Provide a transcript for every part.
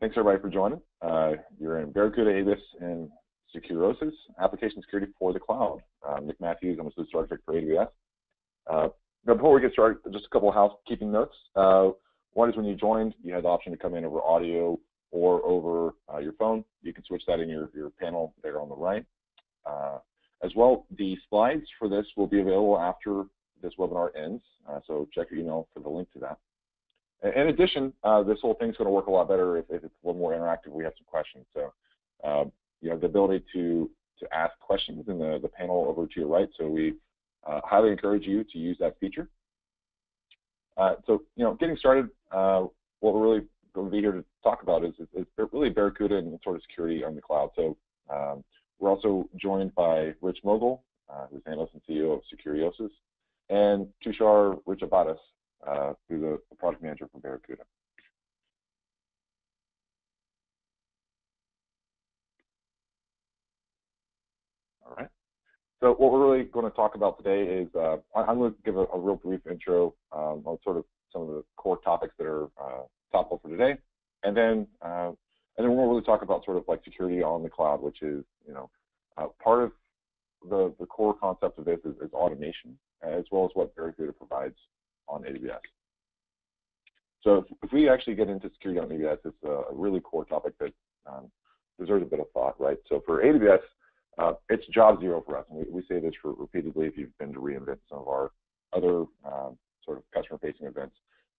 thanks everybody for joining. Uh, you're in Barracuda, AWS, and Securosis, Application Security for the Cloud. Nick Matthews, I'm a solution architect for AWS. Uh, before we get started, just a couple of housekeeping notes. Uh, one is when you joined, you had the option to come in over audio or over uh, your phone. You can switch that in your, your panel there on the right. Uh, as well, the slides for this will be available after this webinar ends, uh, so check your email for the link to that. In addition, uh, this whole thing's going to work a lot better if, if, it's a little more interactive. We have some questions, so uh, you know the ability to to ask questions in the the panel over to your right. So we uh, highly encourage you to use that feature. Uh, so you know, getting started, uh, what we're really going to be here to talk about is, is, is really Barracuda and sort of security on the cloud. So um, we're also joined by Rich Mogull, uh, who's analyst and CEO of Securosis, and Tushar Richabadas, uh, who's a, a product manager from Barracuda. All right. So what we're really going to talk about today is uh, I'm going to give a, a real brief intro um, on sort of some of the core topics that are uh, topical for today, and then uh, and then we'll really talk about sort of like security on the cloud, which is you know uh, part of the the core concept of this is, is automation, as well as what Barracuda provides on AWS. So if, if, we actually get into security on AWS, it's a, really core topic that um, deserves a bit of thought, right? So for AWS, uh, it's job zero for us. And we, we say this repeatedly if you've been to reInvent some of our other um, sort of customer-facing events.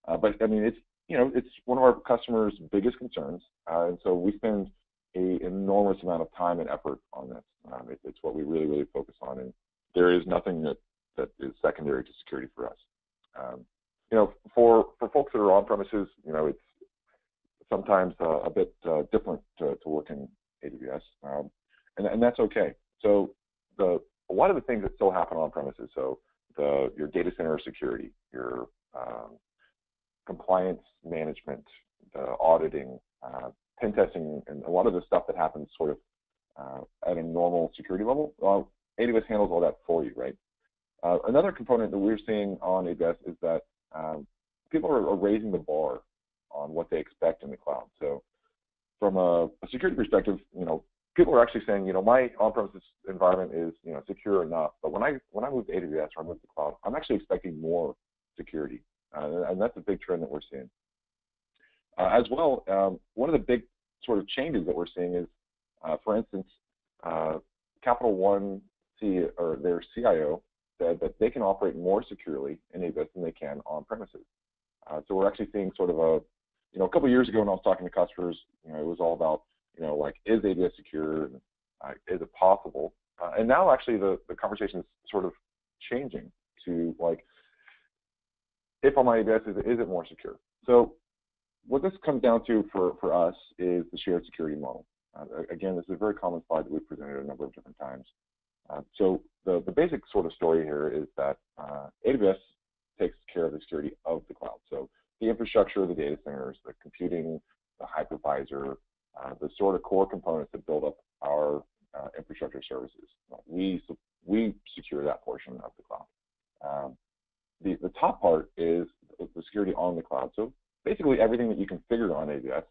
Uh, but I mean, it's you know, it's one of our customers' biggest concerns, uh, and so we spend an enormous amount of time and effort on this. Um, it, it's what we really, really focus on, and there is nothing that that is secondary to security for us. Um, you know, for for folks that are on premises, you know, it's sometimes uh, a bit uh, different to, to, work in AWS, um, and and that's okay. So the a lot of the things that still happen on premises, so the your data center security, your um, compliance management, the auditing, uh, pen testing, and a lot of the stuff that happens sort of uh, at a normal security level, well, AWS handles all that for you, right? Uh, another component that we're seeing on AWS is that um, people are, are, raising the bar on what they expect in the cloud. So from a, a, security perspective, you know, people are actually saying, you know, my on-premises environment is, you know, secure enough, but when I when I move to AWS or I move to the cloud, I'm actually expecting more security, uh, and that's a big trend that we're seeing. Uh, as well, um, one of the big sort of changes that we're seeing is, uh, for instance, uh, Capital One C or their CIO said that they can operate more securely in AWS than they can on premises. Uh, so we're actually seeing sort of a, you know, a couple years ago when I was talking to customers, you know, it was all about, you know, like, is AWS secure? And, uh, is it possible? Uh, and now actually the, the conversation is sort of changing to like, if on my AWS, is it, is it more secure? So what this comes down to for, for us is the shared security model. Uh, again, this is a very common slide that we've presented a number of different times. Uh, so the, the basic sort of story here is that uh, AWS takes care of the security of the cloud. So the infrastructure, the data centers, the computing, the hypervisor, uh, the sort of core components that build up our uh, infrastructure services. We, we secure that portion of the cloud. Um, the, the top part is the security on the cloud. So basically everything that you configure on AWS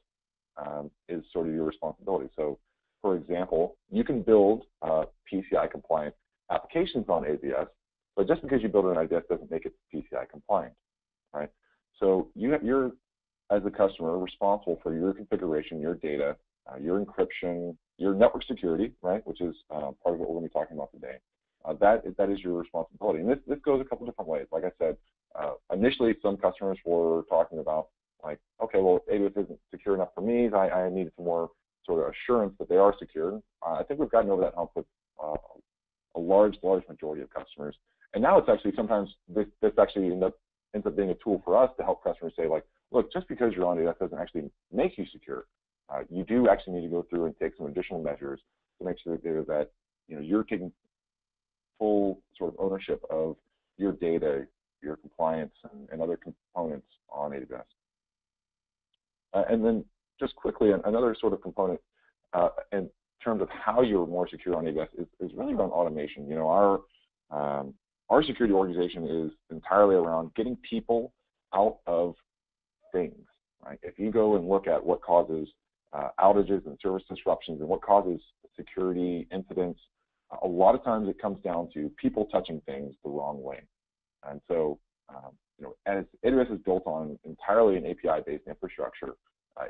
um, is sort of your responsibility. So for example, you can build uh, PCI compliant applications on AWS, but just because you build it on AWS doesn't make it PCI compliant, right? So you you're, as a customer, responsible for your configuration, your data, uh, your encryption, your network security, right, which is uh, part of what we're going to be talking about today. Uh, that, that is your responsibility. And this, this goes a couple different ways. Like I said, uh, initially some customers were talking about like, okay, well, AWS isn't secure enough for me. I, I need some more sort of assurance that they are secure. Uh, I think we've gotten over that hump with uh, a large, large majority of customers. And now it's actually sometimes this, this actually end up, ends up being a tool for us to help customers say like, look, just because you're on AWS doesn't actually make you secure. Uh, you do actually need to go through and take some additional measures to make sure that, that you know you're taking full sort of ownership of your data, your compliance, and, and other components on AWS. Uh, and then just quickly, another sort of component uh, in terms of how you're more secure on AWS is, is really around automation. You know, our um, our security organization is entirely around getting people out of things. Right? If you go and look at what causes uh, outages and service disruptions and what causes security incidents, a lot of times it comes down to people touching things the wrong way. And so, um, you know, as AWS is built on entirely an API-based infrastructure,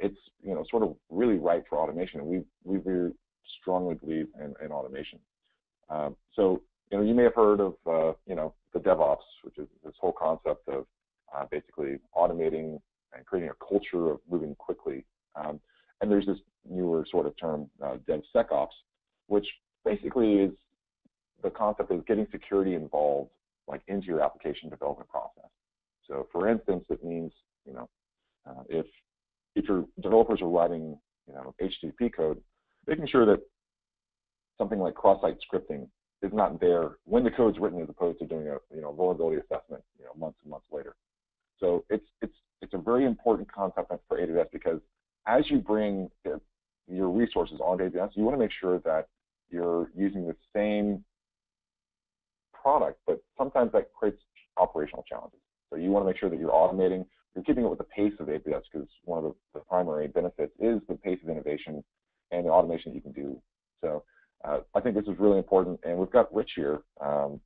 it's you know sort of really right for automation, and we we strongly believe in, in automation. Um, so you know, you may have heard of uh, you know the DevOps, which is this whole concept of uh, basically automating and creating a culture of moving quickly. Um, and there's this newer sort of term, uh, DevSecOps, which basically is the concept of getting security involved like into your application development process. So for instance, it means, you know, uh, if if your developers are writing, you know, HTTP code, making sure that something like cross-site scripting is not there when the code's written as opposed to doing a you know vulnerability assessment you know months and months later. So it's it's it's a very important concept for AWS because as you bring your resources onto AWS, you want to make sure that you're using the same product, but sometimes that creates operational challenges. So you want to make sure that you're automating, you're keeping it with the pace of AWS because one of the, the primary benefits is the pace of innovation and the automation that you can do. So uh, I think this is really important, and we've got Rich here um,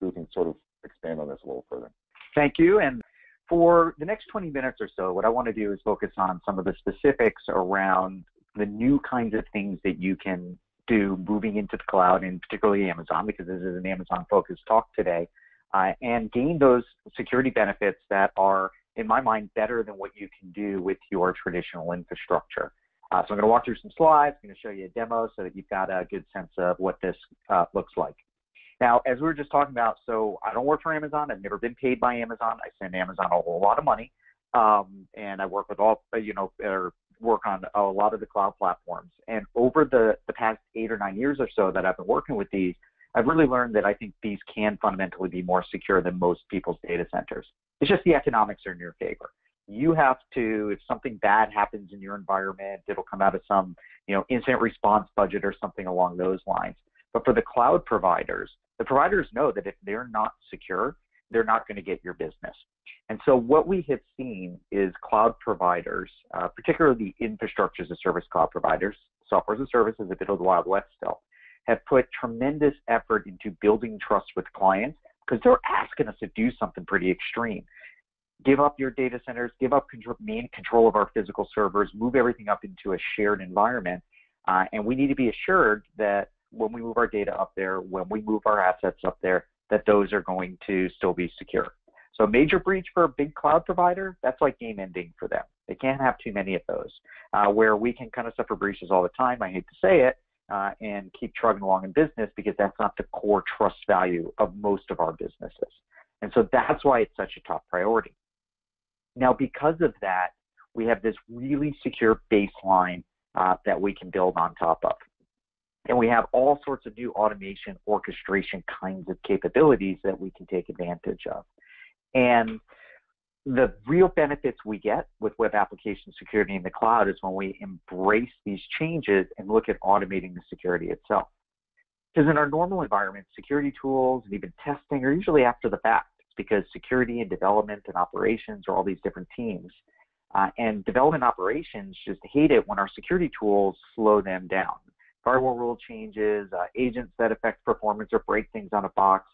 who can sort of expand on this a little further. Thank you. And for the next 20 minutes or so, what I want to do is focus on some of the specifics around the new kinds of things that you can do moving into the cloud, and particularly Amazon, because this is an Amazon-focused talk today, uh, and gain those security benefits that are, in my mind, better than what you can do with your traditional infrastructure. Uh, so I'm going to walk through some slides. I'm going to show you a demo so that you've got a good sense of what this uh, looks like. Now, as we were just talking about, so I don't work for Amazon. I've never been paid by Amazon. I send Amazon a whole lot of money, um, and I work with all, you know, or work on a lot of the cloud platforms. And over the the past eight or nine years or so that I've been working with these, I've really learned that I think these can fundamentally be more secure than most people's data centers. It's just the economics are in your favor. You have to if something bad happens in your environment it'll come out of some you know incident response budget or something along those lines. But for the cloud providers the providers know that if they're not secure they're not going to get your business. And so what we have seen is cloud providers uh, particularly the infrastructure as a service cloud providers software as a service is a bit of the wild west still have put tremendous effort into building trust with clients because they're asking us to do something pretty extreme give up your data centers, give up control, main control of our physical servers, move everything up into a shared environment. Uh, and we need to be assured that when we move our data up there, when we move our assets up there, that those are going to still be secure. So a major breach for a big cloud provider, that's like game ending for them. They can't have too many of those. Uh, where we can kind of suffer breaches all the time, I hate to say it, uh, and keep trugging along in business because that's not the core trust value of most of our businesses. And so that's why it's such a top priority. Now, because of that, we have this really secure baseline uh, that we can build on top of. And we have all sorts of new automation, orchestration kinds of capabilities that we can take advantage of. And the real benefits we get with web application security in the cloud is when we embrace these changes and look at automating the security itself. Because in our normal environment, security tools and even testing are usually after the fact It's because security and development and operations are all these different teams. Uh, and development operations just hate it when our security tools slow them down. Firewall rule changes, uh, agents that affect performance or break things on a box.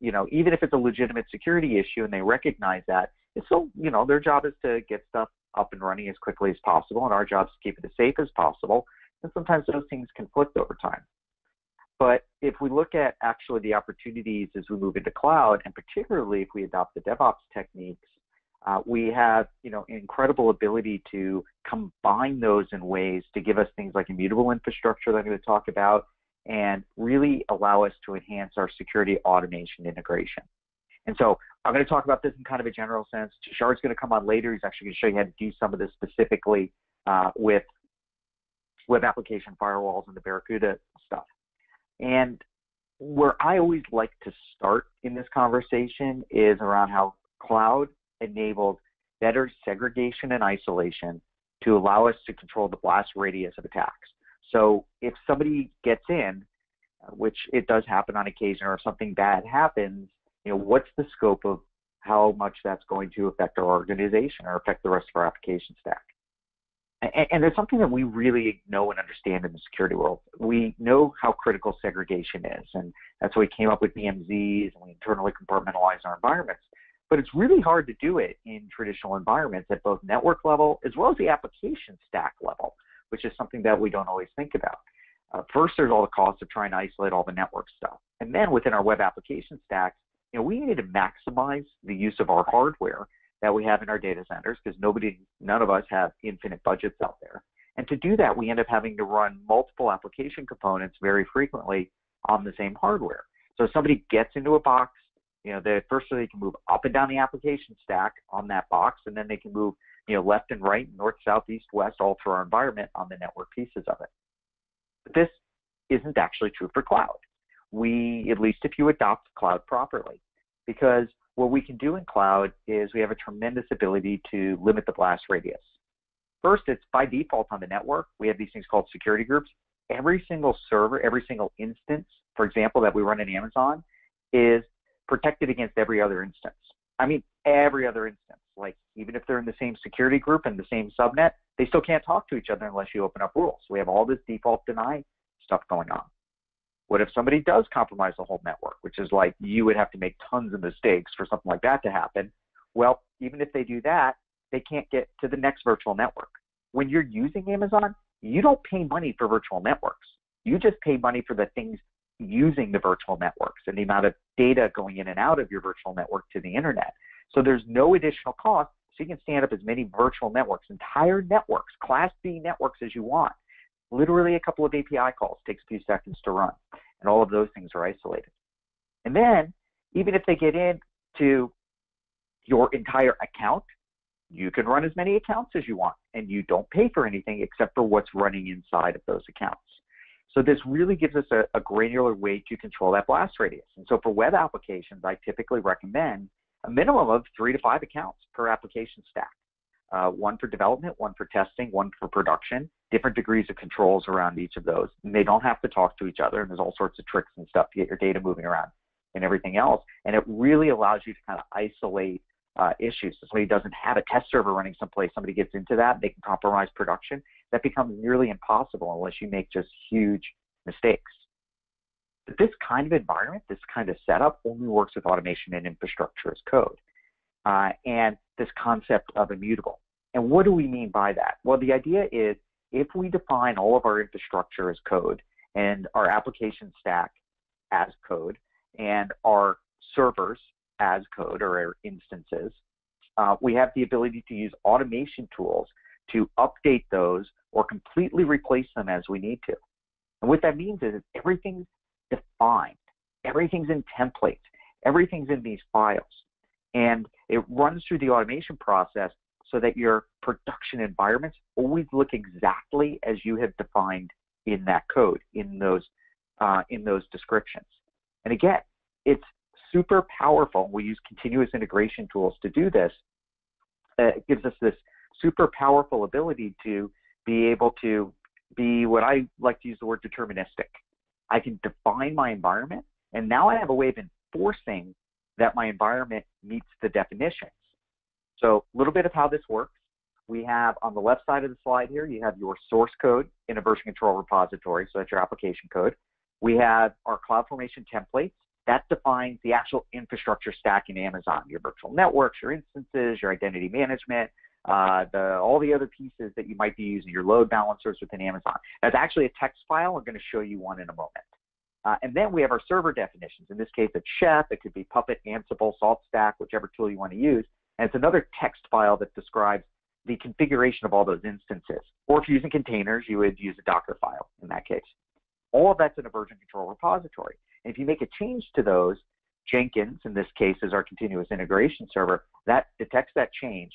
You know, even if it's a legitimate security issue and they recognize that, still, you know, their job is to get stuff up and running as quickly as possible, and our job is to keep it as safe as possible. And sometimes those things conflict over time. But if we look at actually the opportunities as we move into cloud, and particularly if we adopt the DevOps techniques, uh, we have you know incredible ability to combine those in ways to give us things like immutable infrastructure that I'm going to talk about, and really allow us to enhance our security automation integration. And so I'm going to talk about this in kind of a general sense. Tushar's going to come on later. He's actually going to show you how to do some of this specifically uh, with web application firewalls and the Barracuda stuff. And where I always like to start in this conversation is around how cloud enabled better segregation and isolation to allow us to control the blast radius of attacks. So if somebody gets in, which it does happen on occasion, or if something bad happens, you know, what's the scope of how much that's going to affect our organization or affect the rest of our application stack? And, and there's something that we really know and understand in the security world. We know how critical segregation is, and that's why we came up with DMZs and we internally compartmentalize our environments. But it's really hard to do it in traditional environments at both network level as well as the application stack level, which is something that we don't always think about. Uh, first, there's all the costs of trying to isolate all the network stuff. And then within our web application stacks, you know, we need to maximize the use of our hardware that we have in our data centers because nobody, none of us have infinite budgets out there. And to do that, we end up having to run multiple application components very frequently on the same hardware. So if somebody gets into a box, you know, they first they can move up and down the application stack on that box, and then they can move, you know, left and right, north, south, east, west, all through our environment on the network pieces of it. But this isn't actually true for cloud. We, at least if you adopt cloud properly, because what we can do in cloud is we have a tremendous ability to limit the blast radius. First, it's by default on the network. We have these things called security groups. Every single server, every single instance, for example, that we run in Amazon is protected against every other instance. I mean, every other instance. Like, even if they're in the same security group and the same subnet, they still can't talk to each other unless you open up rules. We have all this default deny stuff going on. What if somebody does compromise the whole network, which is like you would have to make tons of mistakes for something like that to happen? Well, even if they do that, they can't get to the next virtual network. When you're using Amazon, you don't pay money for virtual networks. You just pay money for the things using the virtual networks and the amount of data going in and out of your virtual network to the internet. So there's no additional cost. So you can stand up as many virtual networks, entire networks, Class B networks as you want. Literally a couple of API calls takes a few seconds to run, and all of those things are isolated. And then, even if they get into your entire account, you can run as many accounts as you want, and you don't pay for anything except for what's running inside of those accounts. So this really gives us a, a, granular way to control that blast radius. And so for web applications, I typically recommend a minimum of three to five accounts per application stack. Uh, one for development, one for testing, one for production, different degrees of controls around each of those. And they don't have to talk to each other, and there's all sorts of tricks and stuff to get your data moving around and everything else. And it really allows you to kind of isolate uh, issues. So somebody doesn't have a test server running someplace, somebody gets into that, they can compromise production. That becomes nearly impossible unless you make just huge mistakes. But this kind of environment, this kind of setup, only works with automation and infrastructure as code. Uh, and this concept of immutable. And what do we mean by that? Well, the idea is if we define all of our infrastructure as code and our application stack as code and our servers as code or our instances, uh, we have the ability to use automation tools to update those or completely replace them as we need to. And what that means is everything's defined, everything's in templates, everything's in these files. And it runs through the automation process so that your production environments always look exactly as you have defined in that code, in those, uh, in those descriptions. And again, it's super powerful. We use continuous integration tools to do this. Uh, it gives us this super powerful ability to be able to be what I like to use the word deterministic. I can define my environment, and now I have a way of enforcing that my environment meets the definitions. So a little bit of how this works. We have on the left side of the slide here, you have your source code in a version control repository, so that's your application code. We have our CloudFormation templates. That defines the actual infrastructure stack in Amazon, your virtual networks, your instances, your identity management, uh, the, all the other pieces that you might be using, your load balancers within Amazon. That's actually a text file. I'm going to show you one in a moment. Uh, and then we have our server definitions. In this case, it's Chef. It could be Puppet, Ansible, SaltStack, whichever tool you want to use. And it's another text file that describes the configuration of all those instances. Or if you're using containers, you would use a Docker file in that case. All of that's in a version control repository. And if you make a change to those, Jenkins, in this case, is our continuous integration server, that detects that change,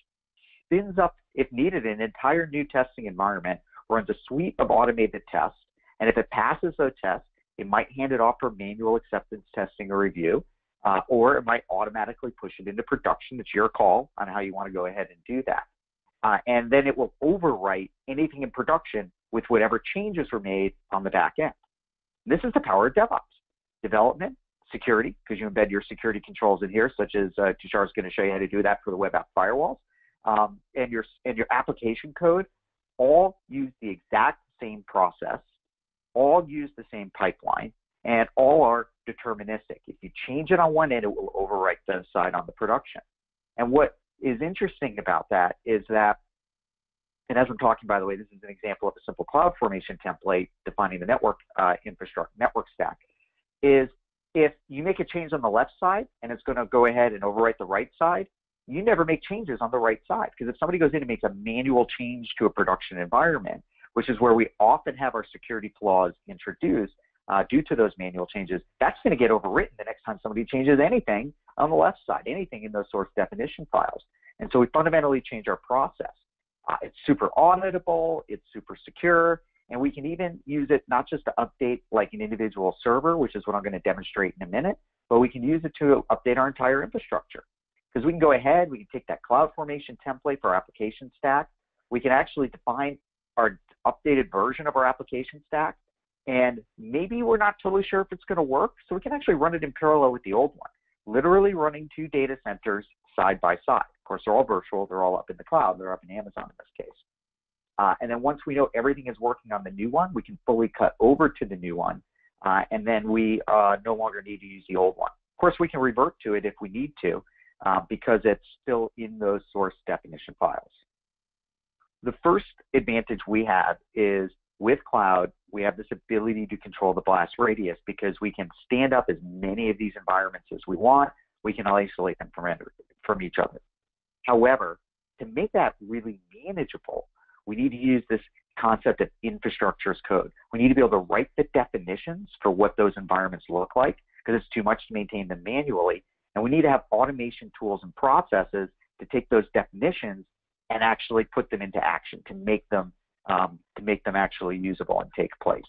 spins up, if needed, an entire new testing environment, runs a suite of automated tests, and if it passes those tests, it might hand it off for manual acceptance testing or review, uh, or it might automatically push it into production. It's your call on how you want to go ahead and do that. Uh, and then it will overwrite anything in production with whatever changes were made on the back end. This is the power of DevOps. Development, security, because you embed your security controls in here, such as uh, Tushar is going to show you how to do that for the web app firewalls um, and your and your application code all use the exact same process, all use the same pipeline, and all are deterministic. If you change it on one end, it will overwrite the side on the production. And what is interesting about that is that, and as I'm talking, by the way, this is an example of a simple cloud formation template defining the network uh, infrastructure, network stack, is if you make a change on the left side and it's going to go ahead and overwrite the right side, you never make changes on the right side. Because if somebody goes in and makes a manual change to a production environment, which is where we often have our security flaws introduced uh, due to those manual changes, that's going to get overwritten the next time somebody changes anything on the left side, anything in those source definition files. And so we fundamentally change our process. Uh, it's super auditable, it's super secure, and we can even use it not just to update like an individual server, which is what I'm going to demonstrate in a minute, but we can use it to update our entire infrastructure. Because we can go ahead, we can take that CloudFormation template for our application stack. We can actually define our updated version of our application stack. And maybe we're not totally sure if it's going to work, so we can actually run it in parallel with the old one, literally running two data centers side by side. Of course, they're all virtual, they're all up in the cloud, they're up in Amazon in this case. Uh, and then once we know everything is working on the new one, we can fully cut over to the new one, uh, and then we uh, no longer need to use the old one. Of course, we can revert to it if we need to, uh, because it's still in those source definition files. The first advantage we have is with cloud, we have this ability to control the blast radius because we can stand up as many of these environments as we want. We can isolate them from, from each other. However, to make that really manageable, we need to use this concept of infrastructure as code. We need to be able to write the definitions for what those environments look like because it's too much to maintain them manually. And we need to have automation tools and processes to take those definitions and actually put them into action to make them um, to make them actually usable and take place.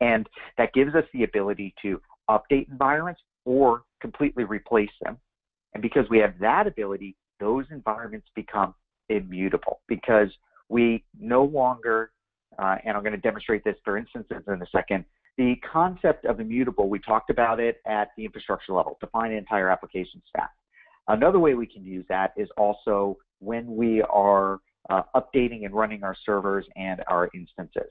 And that gives us the ability to update environments or completely replace them. And because we have that ability, those environments become immutable because we no longer, uh, and I'm going to demonstrate this for instances in a second, the concept of immutable, we talked about it at the infrastructure level, define an entire application stack. Another way we can use that is also when we are uh, updating and running our servers and our instances.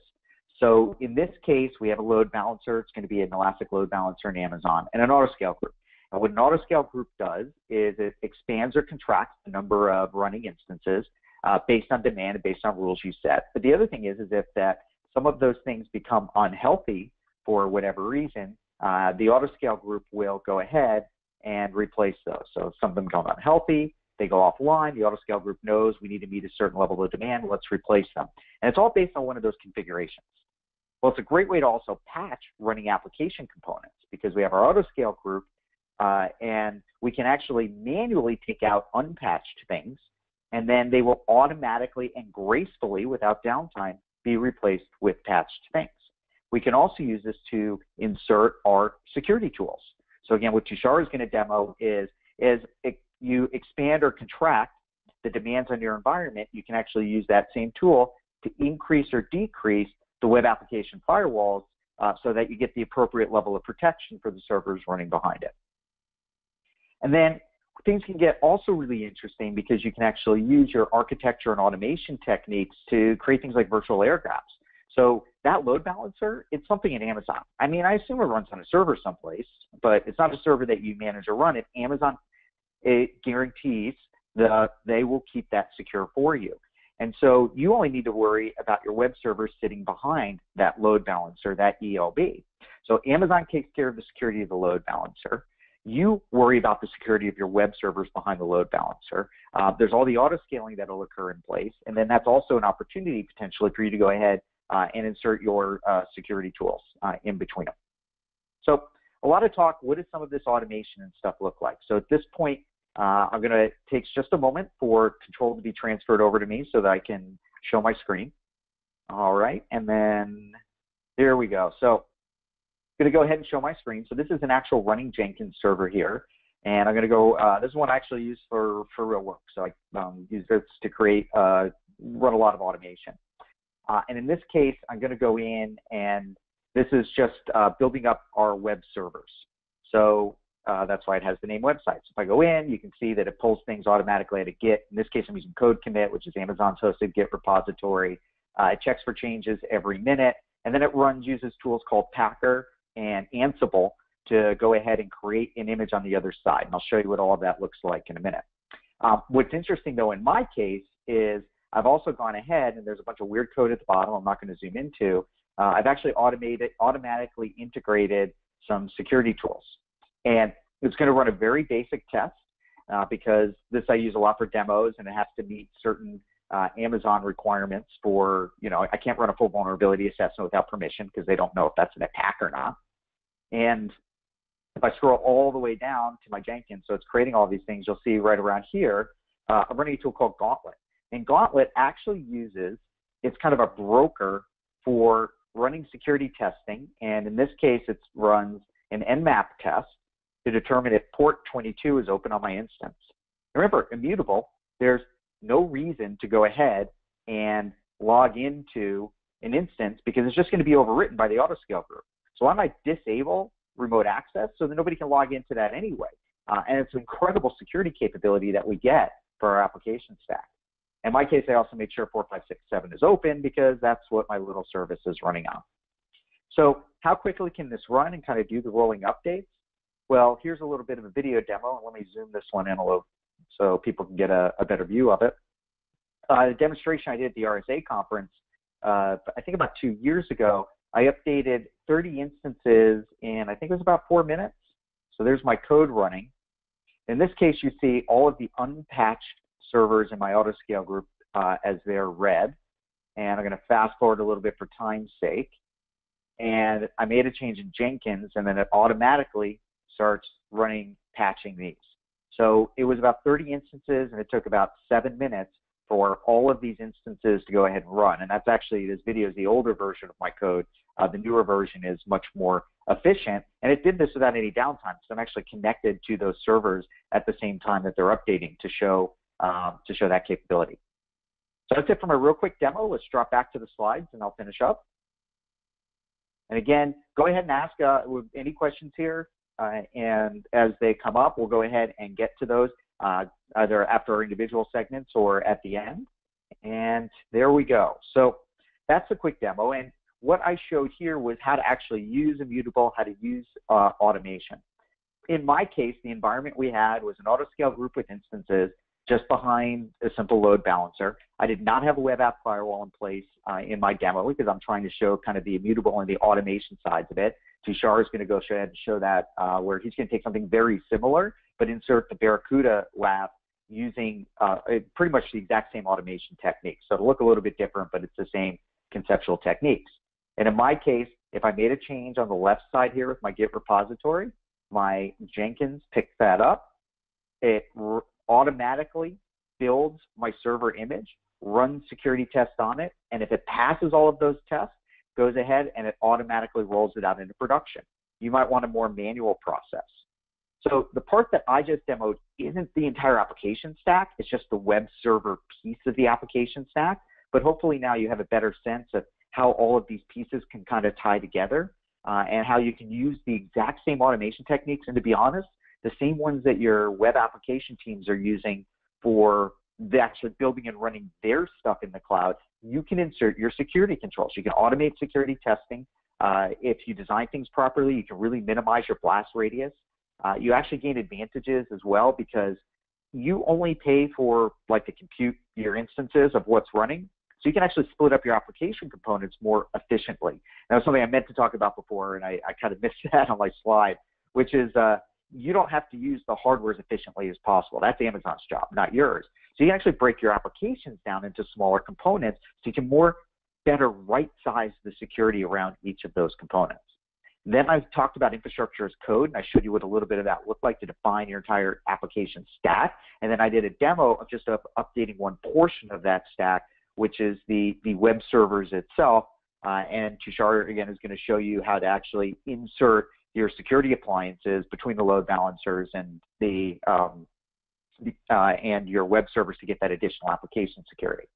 So in this case, we have a load balancer. It's going to be an Elastic Load Balancer in Amazon and an autoscale group. And what an autoscale group does is it expands or contracts the number of running instances uh, based on demand and based on rules you set. But the other thing is, is if that some of those things become unhealthy for whatever reason, uh, the autoscale group will go ahead and replace those. So if some of them become unhealthy, they go offline. The autoscale group knows we need to meet a certain level of demand. Let's replace them. And it's all based on one of those configurations. Well, it's a great way to also patch running application components because we have our autoscale group uh, and we can actually manually take out unpatched things and then they will automatically and gracefully, without downtime, be replaced with patched things. We can also use this to insert our security tools. So again, what Tushar is going to demo is, is it, you expand or contract the demands on your environment, you can actually use that same tool to increase or decrease the web application firewalls uh, so that you get the appropriate level of protection for the servers running behind it. And then things can get also really interesting because you can actually use your architecture and automation techniques to create things like virtual air gaps. So that load balancer, it's something in Amazon. I mean, I assume it runs on a server someplace, but it's not a server that you manage or run. It Amazon it guarantees that they will keep that secure for you. And so you only need to worry about your web server sitting behind that load balancer, that ELB. So Amazon takes care of the security of the load balancer. You worry about the security of your web servers behind the load balancer. Uh, there's all the auto scaling that will occur in place, and then that's also an opportunity potentially for you to go ahead uh, and insert your uh, security tools uh, in between them. So a lot of talk. What does some of this automation and stuff look like? So at this point, uh, I'm going to take just a moment for control to be transferred over to me so that I can show my screen. All right, and then there we go. So I'm going to go ahead and show my screen. So this is an actual running Jenkins server here. And I'm going to go, uh, this is one I actually use for, for real work. So I um, use this to create, uh, run a lot of automation. Uh, and in this case, I'm going to go in and this is just uh, building up our web servers. So Uh, that's why it has the name website. So if I go in, you can see that it pulls things automatically out of Git. In this case, I'm using Code Commit, which is Amazon's hosted Git repository. Uh, it checks for changes every minute, and then it runs uses tools called Packer and Ansible to go ahead and create an image on the other side. And I'll show you what all of that looks like in a minute. Um, what's interesting though in my case is I've also gone ahead and there's a bunch of weird code at the bottom I'm not going to zoom into. Uh, I've actually automated, automatically integrated some security tools. And it's going to run a very basic test uh, because this I use a lot for demos and it has to meet certain uh, Amazon requirements for, you know, I can't run a full vulnerability assessment without permission because they don't know if that's an attack or not. And if I scroll all the way down to my Jenkins, so it's creating all these things, you'll see right around here, uh, I'm running a tool called Gauntlet. And Gauntlet actually uses, it's kind of a broker for running security testing. And in this case, it runs an Nmap test to determine if port 22 is open on my instance. Remember, immutable, there's no reason to go ahead and log into an instance because it's just going to be overwritten by the autoscale group. So I might disable remote access so that nobody can log into that anyway. Uh, and it's an incredible security capability that we get for our application stack. In my case, I also made sure 4567 is open because that's what my little service is running on. So how quickly can this run and kind of do the rolling updates? Well, here's a little bit of a video demo, and let me zoom this one in a little so people can get a, a better view of it. Uh, the demonstration I did at the RSA conference, uh, I think about two years ago, I updated 30 instances in, I think it was about four minutes. So there's my code running. In this case, you see all of the unpatched servers in my autoscale group uh, as they're red. And I'm going to fast forward a little bit for time's sake. And I made a change in Jenkins, and then it automatically starts running patching these. So it was about 30 instances, and it took about seven minutes for all of these instances to go ahead and run. And that's actually, this video is the older version of my code. Uh, the newer version is much more efficient. And it did this without any downtime. So I'm actually connected to those servers at the same time that they're updating to show, um, to show that capability. So that's it from a real quick demo. Let's drop back to the slides and I'll finish up. And again, go ahead and ask uh, any questions here. Uh, and as they come up, we'll go ahead and get to those uh, either after individual segments or at the end. And there we go. So that's a quick demo. And what I showed here was how to actually use Immutable, how to use uh, automation. In my case, the environment we had was an autoscale group with instances just behind a simple load balancer. I did not have a web app firewall in place uh, in my demo because I'm trying to show kind of the immutable and the automation sides of it. Tushar is going to go ahead and show that uh, where he's going to take something very similar but insert the Barracuda lab using uh, pretty much the exact same automation techniques. So it'll look a little bit different, but it's the same conceptual techniques. And in my case, if I made a change on the left side here with my Git repository, my Jenkins picks that up. It automatically builds my server image, runs security tests on it, and if it passes all of those tests, goes ahead and it automatically rolls it out into production. You might want a more manual process. So the part that I just demoed isn't the entire application stack. It's just the web server piece of the application stack. But hopefully now you have a better sense of how all of these pieces can kind of tie together uh, and how you can use the exact same automation techniques. And to be honest, the same ones that your web application teams are using for the actually building and running their stuff in the cloud, you can insert your security controls. You can automate security testing. Uh, if you design things properly, you can really minimize your blast radius. Uh, you actually gain advantages as well because you only pay for like the compute your instances of what's running. So you can actually split up your application components more efficiently. That was something I meant to talk about before, and I, I kind of missed that on my slide, which is uh, you don't have to use the hardware as efficiently as possible. That's Amazon's job, not yours. So you actually break your applications down into smaller components so you can more better right size the security around each of those components. Then I talked about infrastructure as code, and I showed you what a little bit of that looked like to define your entire application stack. And then I did a demo of just updating one portion of that stack, which is the, the web servers itself. Uh, and Tushar, again, is going to show you how to actually insert your security appliances between the load balancers and the, um, uh, and your web servers to get that additional application security.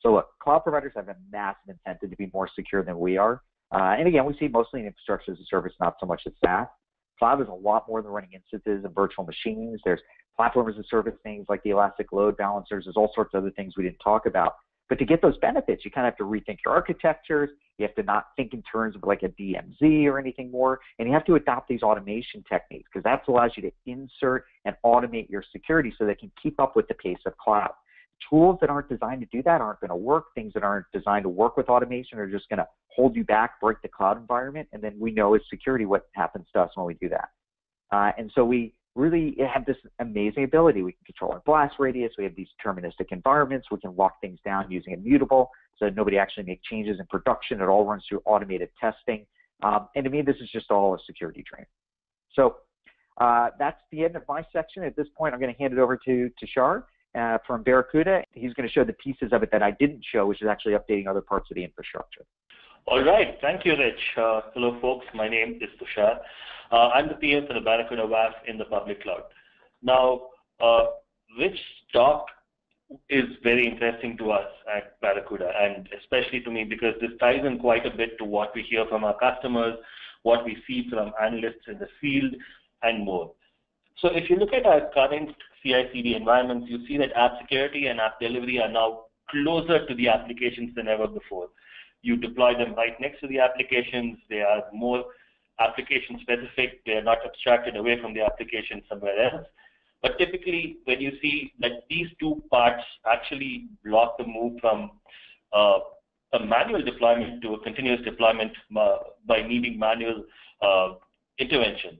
So look, cloud providers have a massive incentive to be more secure than we are. Uh, and again, we see mostly in infrastructure as a service, not so much as SaaS. cloud is a lot more than running instances and virtual machines. There's platform as a service things like the elastic load balancers. There's all sorts of other things we didn't talk about. But to get those benefits, you kind of have to rethink your architectures. You have to not think in terms of like a DMZ or anything more. And you have to adopt these automation techniques because that allows you to insert and automate your security so they can keep up with the pace of cloud. Tools that aren't designed to do that aren't going to work. Things that aren't designed to work with automation are just going to hold you back, break the cloud environment. And then we know as security what happens to us when we do that. Uh, and so we really have this amazing ability. We can control our blast radius. We have these deterministic environments. We can lock things down using immutable so nobody actually make changes in production. It all runs through automated testing. Um, and to me, this is just all a security dream. So uh, that's the end of my section. At this point, I'm going to hand it over to Tushar uh, from Barracuda. He's going to show the pieces of it that I didn't show, which is actually updating other parts of the infrastructure. All right. Thank you, Rich. Uh, hello, folks. My name is Tushar. Uh, I'm the PM for the Barracuda WAF in the public cloud. Now, uh, talk is very interesting to us at Barracuda, and especially to me because this ties in quite a bit to what we hear from our customers, what we see from analysts in the field, and more. So if you look at our current CI/CD environments, you see that app security and app delivery are now closer to the applications than ever before. You deploy them right next to the applications. They are more application specific. They are not abstracted away from the application somewhere else. But typically, when you see that these two parts actually block the move from uh, a manual deployment to a continuous deployment uh, by needing manual uh, intervention,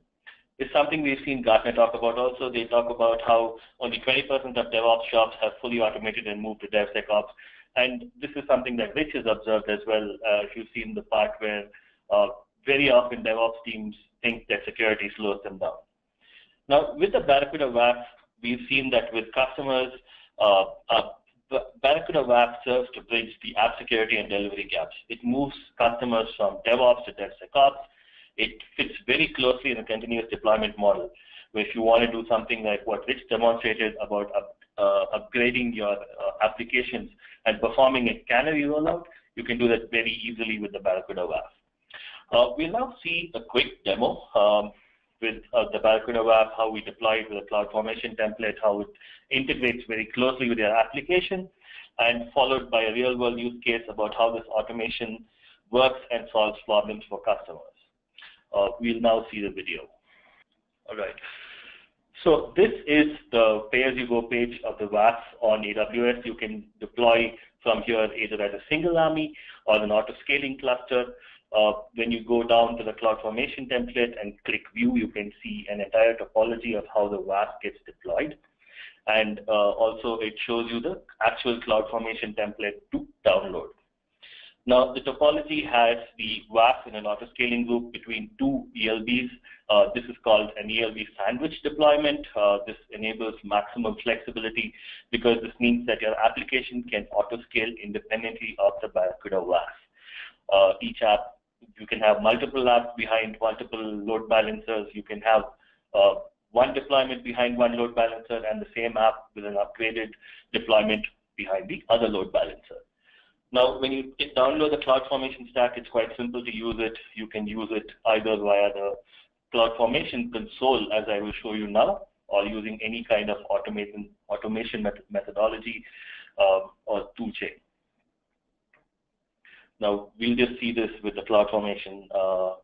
is something we've seen Gartner talk about also. They talk about how only 20% of DevOps shops have fully automated and moved to DevSecOps. And this is something that Rich has observed as well. Uh, if you've seen the part where uh, very often DevOps teams think that security slows them down. Now, with the Barracuda WAF, we've seen that with customers, uh, uh, Barracuda WAF serves to bridge the app security and delivery gaps. It moves customers from DevOps to DevSecOps. It fits very closely in a continuous deployment model, where if you want to do something like what Rich demonstrated about upgrading your uh, applications and performing a canary rollout, you can do that very easily with the Barracuda WAF. Uh, we'll now see a quick demo um, with uh, the Barracuda WAF, how we deploy it with a CloudFormation template, how it integrates very closely with your application, and followed by a real-world use case about how this automation works and solves problems for customers. Uh, we'll now see the video. All right. So this is the pay-as-you-go page of the WAF on AWS. You can deploy from here either as a single AMI or an auto-scaling cluster. Uh, when you go down to the CloudFormation template and click View, you can see an entire topology of how the WAF gets deployed. And uh, also it shows you the actual CloudFormation template to download. Now, the topology has the WAF in an auto-scaling group between two ELBs. Uh, this is called an ELB sandwich deployment. Uh, this enables maximum flexibility because this means that your application can auto-scale independently of the Barracuda WAF. Uh, each app you can have multiple apps behind multiple load balancers. You can have uh, one deployment behind one load balancer and the same app with an upgraded deployment behind the other load balancer. Now, when you download the CloudFormation stack, it's quite simple to use it. You can use it either via the CloudFormation console, as I will show you now, or using any kind of automation, automation methodology uh, or toolchain. Now, we'll just see this with the CloudFormation uh,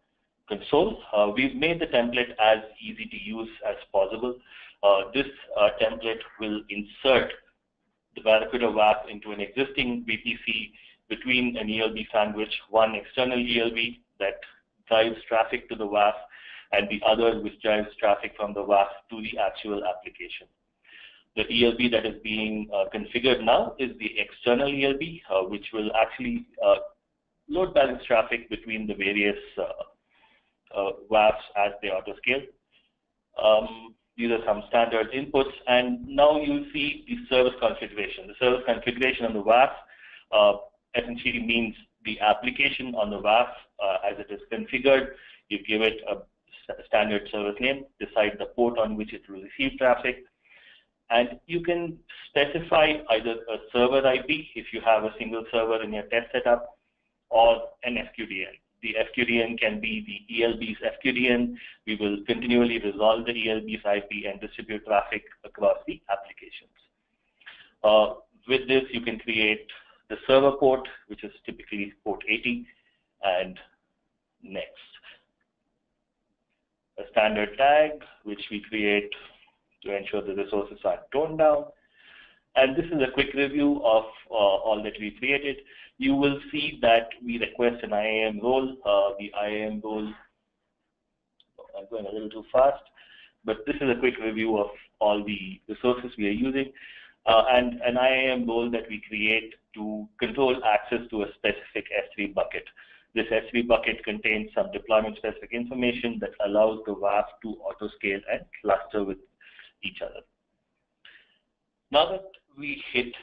console. Uh, we've made the template as easy to use as possible. Uh, this uh, template will insert the Barracuda WAF into an existing VPC between an ELB sandwich, one external ELB that drives traffic to the WAF, and the other which drives traffic from the WAF to the actual application. The ELB that is being uh, configured now is the external ELB, uh, which will actually uh, load balance traffic between the various uh, uh, WAFs as they auto scale. Um, these are some standard inputs, and now you see the service configuration. The service configuration on the WAF uh, essentially means the application on the WAF as it is configured. You give it a standard service name, decide the port on which it will receive traffic, and you can specify either a server IP if you have a single server in your test setup, or an FQDN. the FQDN can be the ELB's FQDN. We will continually resolve the ELB's IP and distribute traffic across the applications. Uh, with this, you can create the server port, which is typically port 80, and next. A standard tag, which we create to ensure the resources are toned down. And this is a quick review of uh, all that we created. You will see that we request an IAM role. Uh, the IAM role, I'm going a little too fast, but this is a quick review of all the resources we are using. Uh, and an IAM role that we create to control access to a specific S3 bucket. This S3 bucket contains some deployment specific information that allows the WAF to auto scale and cluster with each other. Now that we hit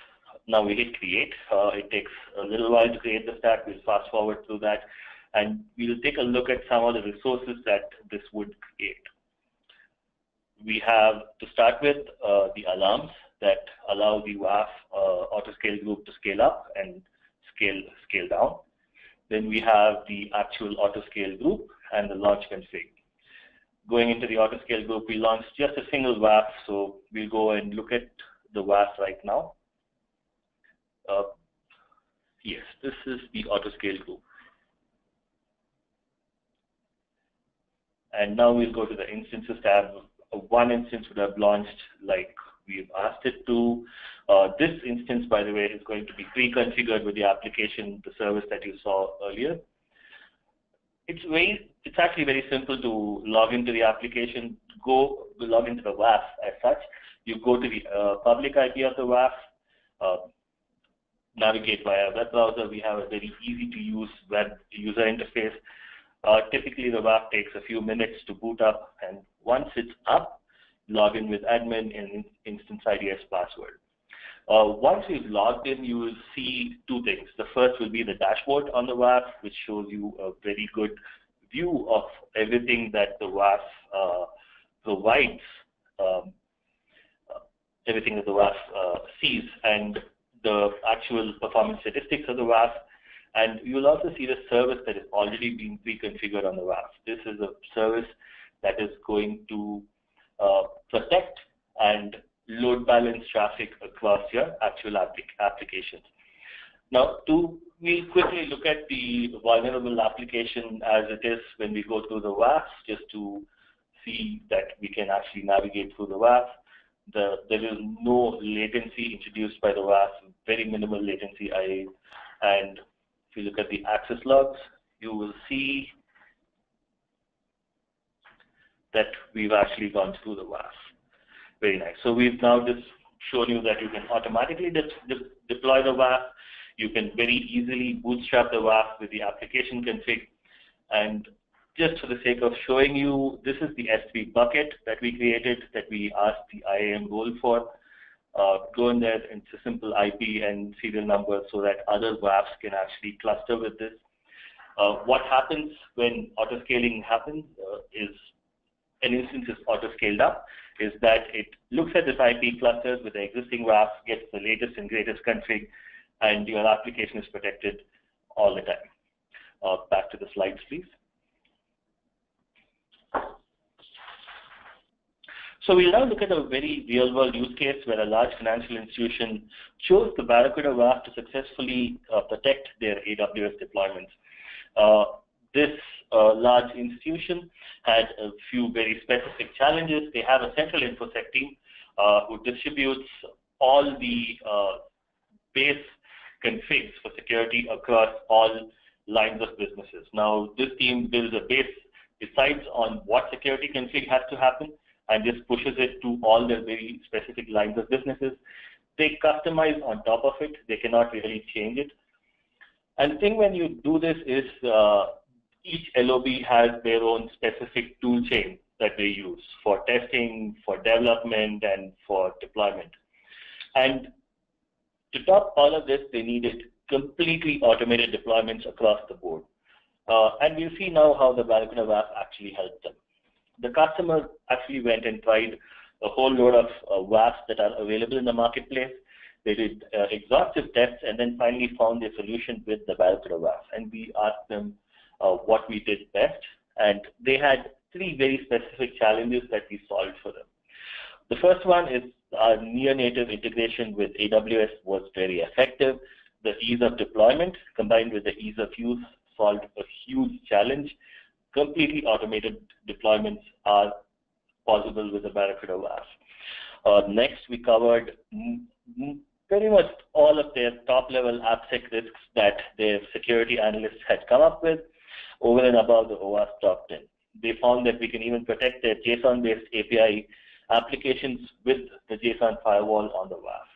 now we hit create. Uh, it takes a little while to create the stack. We'll fast forward through that, and we'll take a look at some of the resources that this would create. We have to start with uh, the alarms that allow the WAF uh, autoscale group to scale up and scale scale down. Then we have the actual autoscale group and the launch config. Going into the autoscale group, we launched just a single WAF, so we'll go and look at the WAF right now. Uh, yes, this is the autoscale group. And now we'll go to the instances tab. One instance would have launched like we've asked it to. Uh, this instance, by the way, is going to be pre-configured with the application, the service that you saw earlier. It's very, it's actually very simple to log into the application, go log into the WAF as such. You go to the uh, public IP of the WAF, uh, navigate via web browser. We have a very easy to use web user interface. Uh, typically, the WAF takes a few minutes to boot up, and once it's up, log in with admin and instance ID as password. Uh, once you've logged in, you will see two things. The first will be the dashboard on the WAF, which shows you a very good view of everything that the WAF uh, provides um, everything that the WAF uh, sees and the actual performance statistics of the WAF. And you'll also see the service that is already being pre-configured on the WAF. This is a service that is going to uh, protect and load balance traffic across your actual applic applications. Now, to we quickly look at the vulnerable application as it is when we go through the WAF, just to see that we can actually navigate through the WAF the, there is no latency introduced by the WAF, very minimal latency. I, and if you look at the access logs, you will see that we've actually gone through the WAF. Very nice. So we've now just shown you that you can automatically de de deploy the WAF. You can very easily bootstrap the WAF with the application config. And just for the sake of showing you, this is the S3 bucket that we created that we asked the IAM role for. Uh, go in there, it's a simple IP and serial number so that other WAFs can actually cluster with this. Uh, what happens when autoscaling happens uh, is an instance is autoscaled up, is that it looks at this IP clusters with the existing WAF, gets the latest and greatest config, and your application is protected all the time. Uh, back to the slides, please. So we'll now look at a very real-world use case where a large financial institution chose the Barracuda WAF to successfully uh, protect their AWS deployments. Uh, this uh, large institution had a few very specific challenges. They have a central InfoSec team uh, who distributes all the uh, base configs for security across all lines of businesses. Now, this team builds a base, decides on what security config has to happen, and just pushes it to all their very specific lines of businesses. They customize on top of it. They cannot really change it. And the thing when you do this is uh, each LOB has their own specific tool chain that they use for testing, for development, and for deployment. And to top all of this, they needed completely automated deployments across the board. Uh, and we'll see now how the Barracuda WAF actually helped them the customer actually went and tried a whole load of uh, that are available in the marketplace. They did uh, exhaustive tests and then finally found a solution with the Barracuda WAF. And we asked them uh, what we did best. And they had three very specific challenges that we solved for them. The first one is our near-native integration with AWS was very effective. The ease of deployment combined with the ease of use solved a huge challenge. Completely automated deployments are possible with the Barracuda WAF. Uh, next, we covered pretty much all of their top-level AppSec risks that their security analysts had come up with over and above the OWASP top 10. They found that we can even protect their JSON-based API applications with the JSON firewall on the WAF.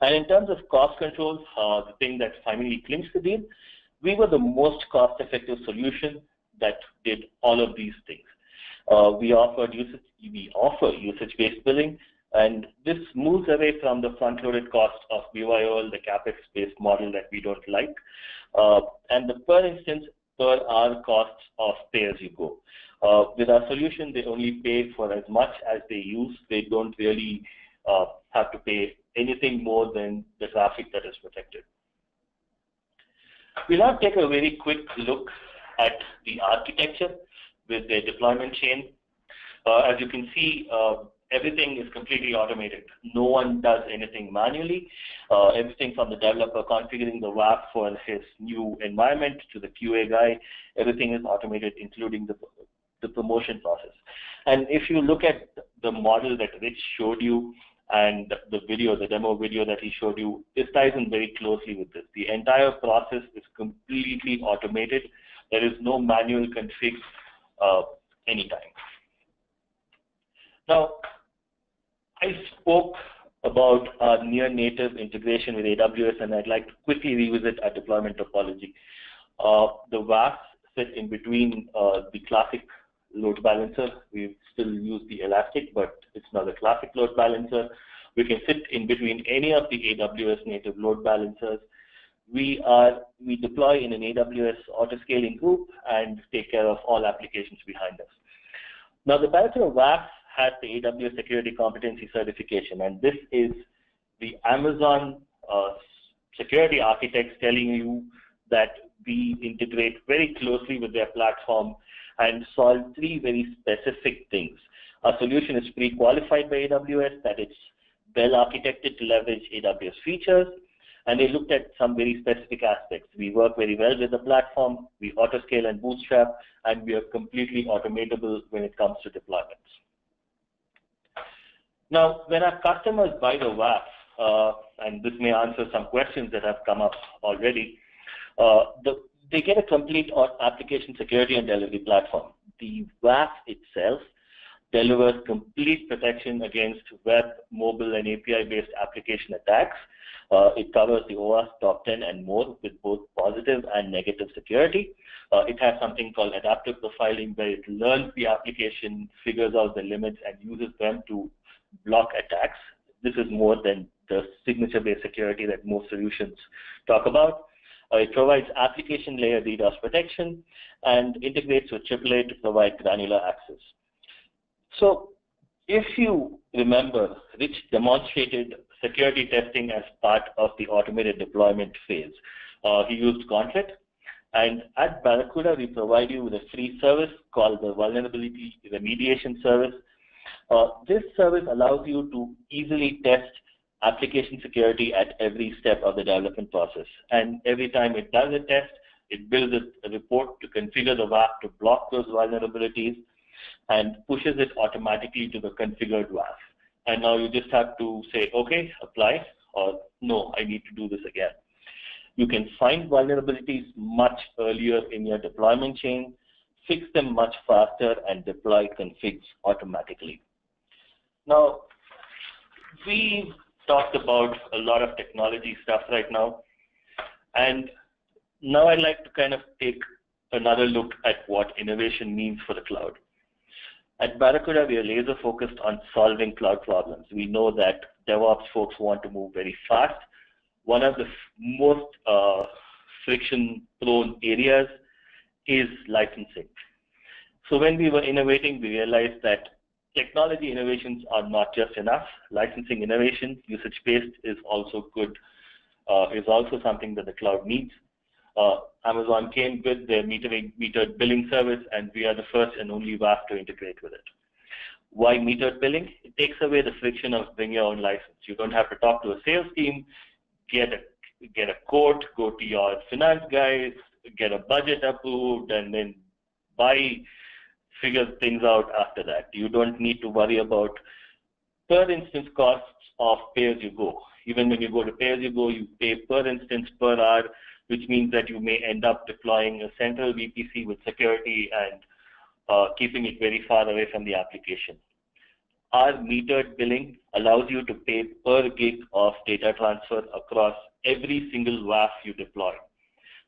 And in terms of cost controls, uh, the thing that finally clinched the deal, we were the most cost-effective solution that did all of these things. Uh, we offered usage, we offer usage-based billing, and this moves away from the front-loaded cost of BYOL, the capex-based model that we don't like. Uh, and the per instance, per hour costs of pay-as-you-go. Uh, with our solution, they only pay for as much as they use. They don't really uh, have to pay anything more than the traffic that is protected. We'll now take a very quick look at the architecture with the deployment chain. Uh, as you can see, uh, everything is completely automated. No one does anything manually. Uh, everything from the developer configuring the WAF for his new environment to the QA guy, everything is automated, including the, the promotion process. And if you look at the model that Rich showed you and the video, the demo video that he showed you, this ties in very closely with this. The entire process is completely automated. There is no manual config uh, anytime. Now, I spoke about our near-native integration with AWS, and I'd like to quickly revisit our deployment topology. Uh, the WAF sit in between uh, the classic load balancer. We still use the Elastic, but it's not a classic load balancer. We can sit in between any of the AWS native load balancers. We are we deploy in an AWS auto-scaling group and take care of all applications behind us. Now, the Barracuda WAF has the AWS Security Competency Certification, and this is the Amazon uh, security architects telling you that we integrate very closely with their platform and solve three very specific things. Our solution is pre-qualified by AWS, that it's well architected to leverage AWS features, and they looked at some very specific aspects. We work very well with the platform, we auto-scale and bootstrap, and we are completely automatable when it comes to deployments. Now, when our customers buy the WAF, uh, and this may answer some questions that have come up already, uh, the, they get a complete application security and delivery platform. The WAF itself delivers complete protection against web, mobile, and API-based application attacks. Uh, it covers the OWASP top 10 and more with both positive and negative security. Uh, it has something called adaptive profiling where it learns the application, figures out the limits, and uses them to block attacks. This is more than the signature-based security that most solutions talk about. Uh, it provides application layer DDoS protection and integrates with AAA to provide granular access. So if you remember, Rich demonstrated security testing as part of the automated deployment phase. Uh, he used Gauntlt, and at Barracuda, we provide you with a free service called the Vulnerability Remediation Service, uh, this service allows you to easily test application security at every step of the development process. And every time it does a test, it builds a report to configure the WAF to block those vulnerabilities and pushes it automatically to the configured WAF. And now you just have to say, okay, apply, or no, I need to do this again. You can find vulnerabilities much earlier in your deployment chain, fix them much faster, and deploy configs automatically. Now, we talked about a lot of technology stuff right now, and now I'd like to kind of take another look at what innovation means for the cloud. At Barracuda, we are laser focused on solving cloud problems. We know that DevOps folks want to move very fast. One of the most uh, friction-prone areas is licensing. So when we were innovating, we realized that technology innovations are not just enough. Licensing innovation, usage-based is also good, uh, is also something that the cloud needs. uh, Amazon came with their metering, metered billing service, and we are the first and only WAF to integrate with it. Why metered billing? It takes away the friction of bring your own license. You don't have to talk to a sales team, get a get a quote, go to your finance guys, get a budget approved, and then buy, figure things out after that. You don't need to worry about per instance costs of pay-as-you-go. Even when you go to pay-as-you-go, you pay per instance per hour, which means that you may end up deploying a central VPC with security and uh, keeping it very far away from the application. Our metered billing allows you to pay per gig of data transfer across every single WAF you deploy.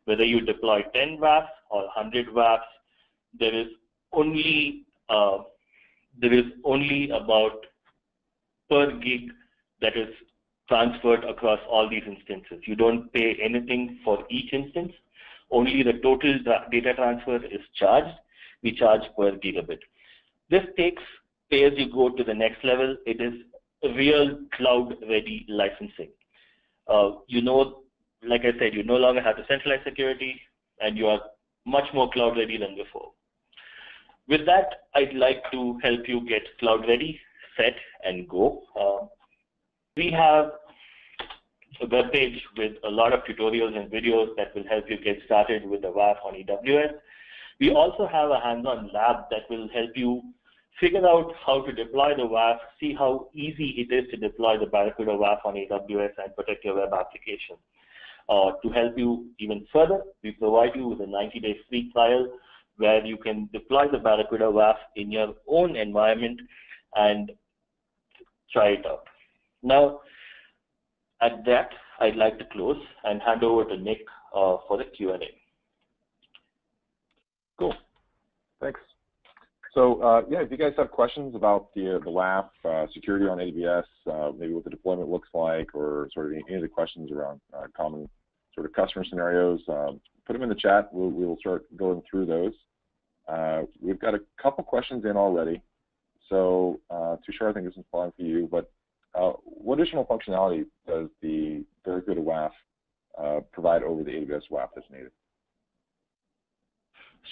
Whether you deploy 10 WAFs or 100 WAFs, there is only uh, there is only about per gig that is transferred across all these instances. You don't pay anything for each instance. Only the total data transfer is charged. We charge per gigabit. This takes pay-as-you-go to the next level. It is real cloud-ready licensing. Uh, you know, like I said, you no longer have to centralize security, and you are much more cloud ready than before. With that, I'd like to help you get cloud ready, set, and go. Uh, we have a web page with a lot of tutorials and videos that will help you get started with the WAF on AWS. We also have a hands-on lab that will help you figure out how to deploy the WAF, see how easy it is to deploy the Barracuda WAF on AWS and protect your web application. Uh, to help you even further, we provide you with a 90-day free trial where you can deploy the Barracuda WAF in your own environment and try it out. Now, at that, I'd like to close and hand over to Nick uh, for the Q&A. Cool. Thanks. So uh, yeah, if you guys have questions about the the WAF uh, security on AWS, uh, maybe what the deployment looks like, or sort of any, any of the questions around uh, common sort of customer scenarios, um, put them in the chat. We'll we'll start going through those. Uh, we've got a couple questions in already. So uh, Tushar, I think this is fine for you. But what additional functionality does the Barracuda WAF provide over the AWS WAF that's native?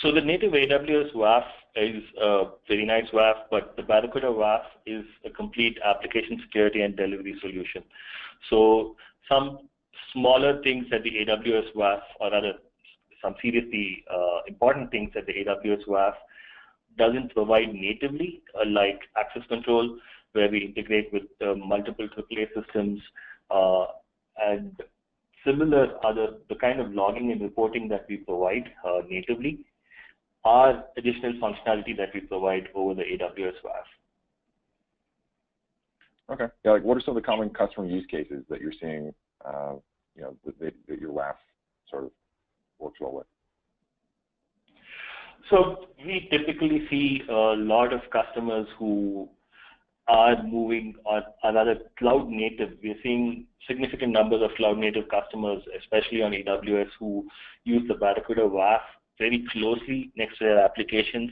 So the native AWS WAF is a very nice WAF, but the Barracuda WAF is a complete application security and delivery solution. So some smaller things that the AWS WAF, or rather some seriously uh, important things that the AWS WAF doesn't provide natively, uh, like access control, where we integrate with uh, multiple AAA systems, uh, and similar other, the kind of logging and reporting that we provide uh, natively are additional functionality that we provide over the AWS WAF. Okay. Yeah, like what are some of the common customer use cases that you're seeing, uh, you know, that, that your WAF sort of works well with? So we typically see a lot of customers who are moving or are rather cloud native. We're seeing significant numbers of cloud native customers, especially on AWS, who use the Barracuda WAF very closely next to their applications.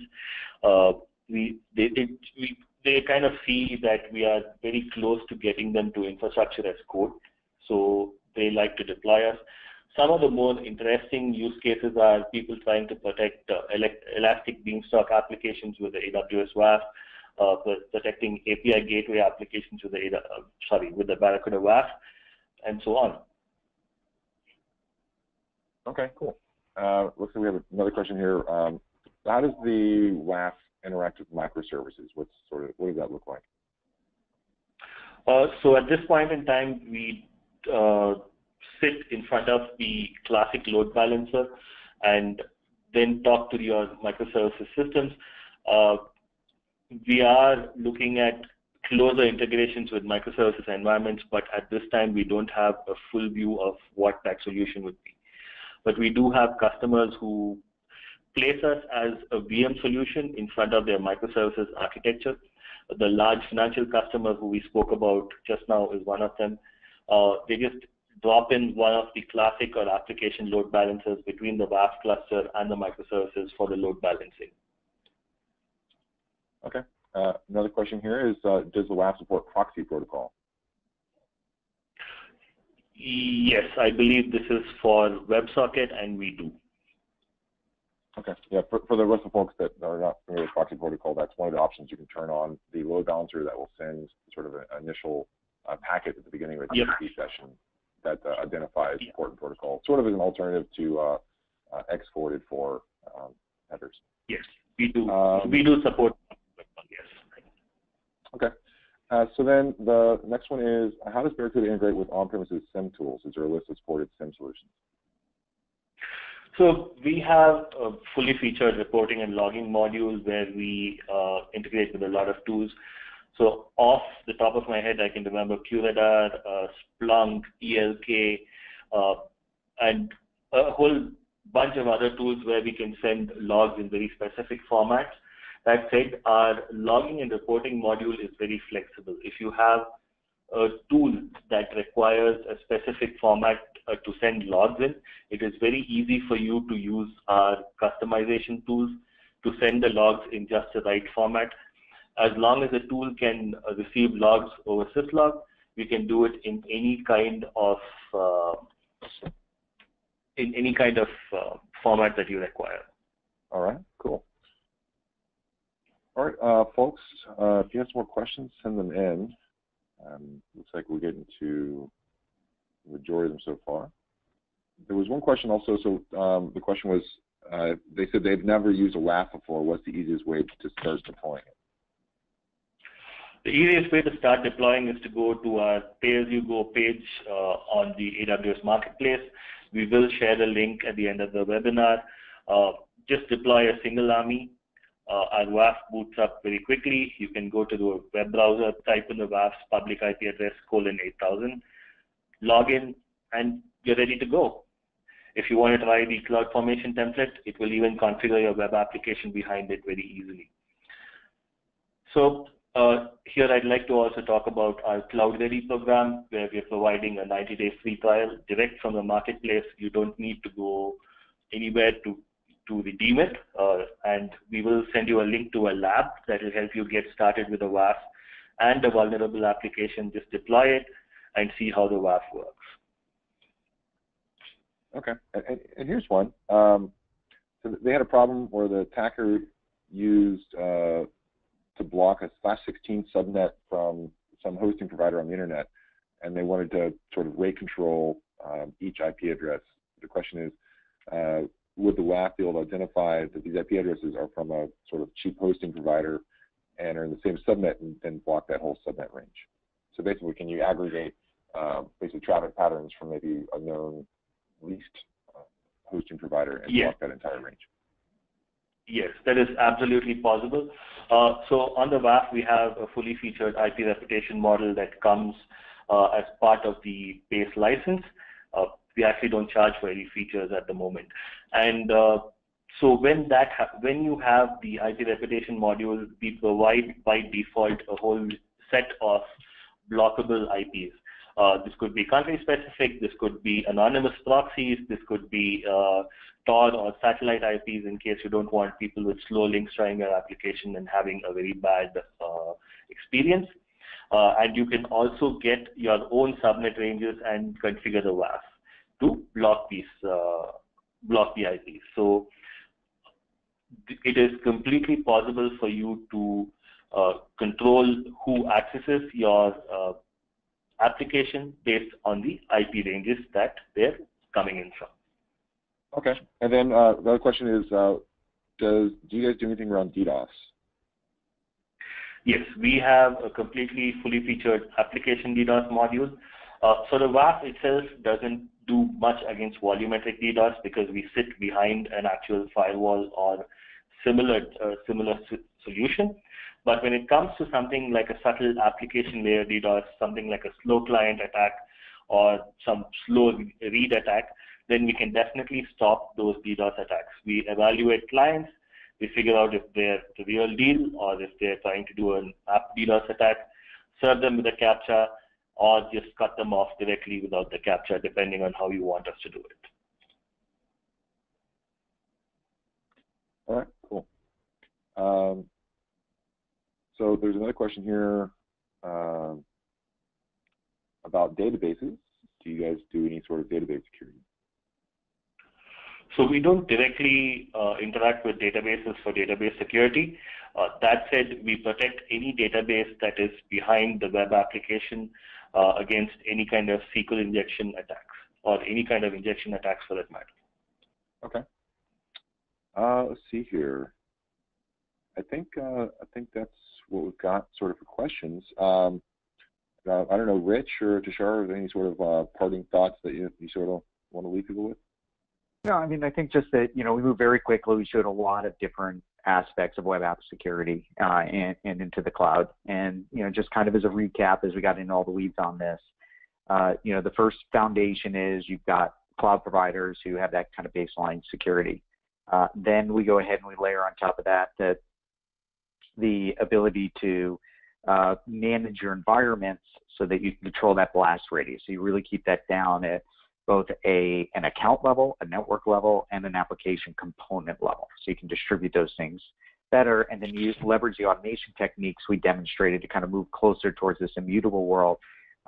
Uh, we, they, they, we, they kind of see that we are very close to getting them to infrastructure as code. So they like to deploy us. Some of the more interesting use cases are people trying to protect uh, Elastic Beanstalk applications with the AWS WAF, uh, protecting API gateway applications with the uh, sorry with the Barracuda WAF, and so on. Okay, cool. Uh, looks like we have another question here. Um, how does the WAF interact with microservices? What's sort of what does that look like? Uh, so at this point in time, we uh, sit in front of the classic load balancer and then talk to your microservices systems. Uh, we are looking at closer integrations with microservices environments, but at this time we don't have a full view of what that solution would be. But we do have customers who place us as a VM solution in front of their microservices architecture. The large financial customer who we spoke about just now is one of them. Uh, they just drop in one of the classic or application load balancers between the WAF cluster and the microservices for the load balancing. Okay. Uh, another question here is, uh, does the WAF support proxy protocol? Yes, I believe this is for WebSocket, and we do. Okay. Yeah, for, for the rest of the folks that are not familiar with proxy protocol, that's one of the options you can turn on the load balancer that will send sort of an initial uh, packet at the beginning of a Yep. TCP session that uh, identifies Yep. important protocol, sort of as an alternative to uh, uh, forwarded for um, headers. Yes, we do. Um, we do support. Yes. Okay. Uh, so then the next one is, how does Barracuda integrate with on-premises SIEM tools? Is there a list of supported SIEM solutions? So we have a fully featured reporting and logging module where we uh, integrate with a lot of tools. So off the top of my head, I can remember QRadar, uh, Splunk, ELK, uh, and a whole bunch of other tools where we can send logs in very specific formats. That said, our logging and reporting module is very flexible. If you have a tool that requires a specific format uh, to send logs in, it is very easy for you to use our customization tools to send the logs in just the right format. As long as the tool can uh, receive logs over syslog, we can do it in any kind of uh, in any kind of uh, format that you require. All right, cool. All right, uh, folks, uh, if you have some more questions, send them in. Um, looks like we're getting to the majority of them so far. There was one question also, so um, the question was, uh, they said they've never used a WAF before. What's the easiest way to start deploying it? The easiest way to start deploying is to go to our pay-as-you-go page uh, on the AWS Marketplace. We will share the link at the end of the webinar. Uh, just deploy a single AMI. Uh, our WAF boots up very quickly. You can go to the web browser, type in the WAF's public IP address, colon 8000, log in, and you're ready to go. If you want to try the CloudFormation template, it will even configure your web application behind it very easily. So uh, here I'd like to also talk about our Cloud Ready program, where we're providing a 90-day free trial direct from the marketplace. You don't need to go anywhere to to redeem it, uh, and we will send you a link to a lab that will help you get started with a WAF and a vulnerable application. Just deploy it and see how the WAF works. Okay, and, and, here's one. Um, so they had a problem where the attacker used uh, to block a slash 16 subnet from some hosting provider on the internet, and they wanted to sort of rate control um, each IP address. The question is, uh, would the WAF be able to identify that these IP addresses are from a sort of cheap hosting provider and are in the same subnet and then block that whole subnet range? So basically, can you aggregate uh, basically traffic patterns from maybe a known least uh, hosting provider and Yeah. block that entire range? Yes, that is absolutely possible. Uh, so on the WAF, we have a fully featured IP reputation model that comes uh, as part of the base license. Uh, we actually don't charge for any features at the moment. And uh, so when that ha- when you have the IP reputation module, we provide by default a whole set of blockable IPs. Uh, this could be country specific, this could be anonymous proxies, this could be uh, Tor or satellite IPs in case you don't want people with slow links trying your application and having a very bad uh, experience. Uh, and you can also get your own subnet ranges and configure the WAF to block these uh, block the IPs. So it is completely possible for you to uh, control who accesses your uh, application based on the IP ranges that they're coming in from. Okay. And then uh, the other question is, uh, does do you guys do anything around DDoS? Yes, we have a completely fully featured application DDoS module. Uh, so the WAF itself doesn't do much against volumetric DDoS because we sit behind an actual firewall or similar uh, similar solution. But when it comes to something like a subtle application layer DDoS, something like a slow client attack or some slow read attack, then we can definitely stop those DDoS attacks. We evaluate clients, we figure out if they're the real deal or if they're trying to do an app DDoS attack, serve them with a CAPTCHA, or just cut them off directly without the CAPTCHA, depending on how you want us to do it. All right, cool. Um, so there's another question here um, about databases. do you guys do any sort of database security? So we don't directly uh, interact with databases for database security. Uh, that said, we protect any database that is behind the web application uh, against any kind of SQL injection attacks or any kind of injection attacks for that matter. Okay. Uh, let's see here. I think uh, I think that's what we've got sort of for questions. Um, uh, I don't know, Rich or Tushar, any sort of uh, parting thoughts that you, you sort of want to leave people with? No, I mean, I think just that, you know, we moved very quickly. We showed a lot of different aspects of web app security uh, and, and into the cloud. And, you know, just kind of as a recap, as we got into all the weeds on this, uh, you know, the first foundation is you've got cloud providers who have that kind of baseline security. Uh, then we go ahead and we layer on top of that that the ability to uh, manage your environments so that you control that blast radius. So you really keep that down at both a an account level, a network level, and an application component level. So you can distribute those things better, and then you leverage the automation techniques we demonstrated to kind of move closer towards this immutable world,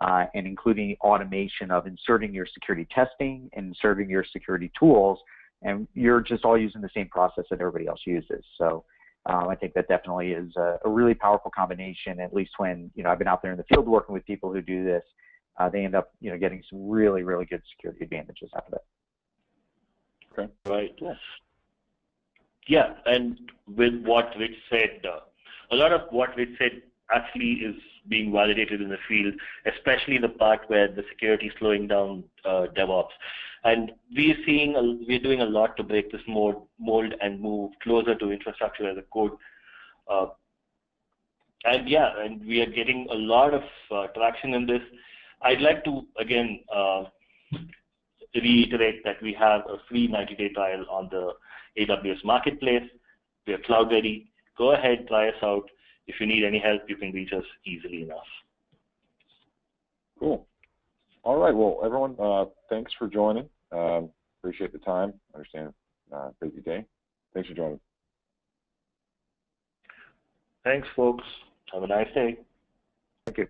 uh, and including automation of inserting your security testing, inserting your security tools, and you're just all using the same process that everybody else uses. So um, I think that definitely is a, a, really powerful combination. At least when you know I've been out there in the field working with people who do this, uh, they end up you know getting some really really good security advantages out of it. Okay. Right. Yes. Yeah, and with what Rich said, uh, a lot of what Rich said actually is being validated in the field, especially the part where the security is slowing down uh, DevOps. And we're seeing, we're doing a lot to break this mold, mold and move closer to infrastructure as a code. Uh, and yeah, and we are getting a lot of uh, traction in this. I'd like to, again, uh, reiterate that we have a free 90-day trial on the AWS Marketplace. We are cloud ready. Go ahead, try us out. If you need any help, you can reach us easily enough. Cool. All right. Well, everyone, uh, thanks for joining. Um, appreciate the time. I understand uh, busy day. Thanks for joining. Thanks, folks. Have a nice day. Thank you.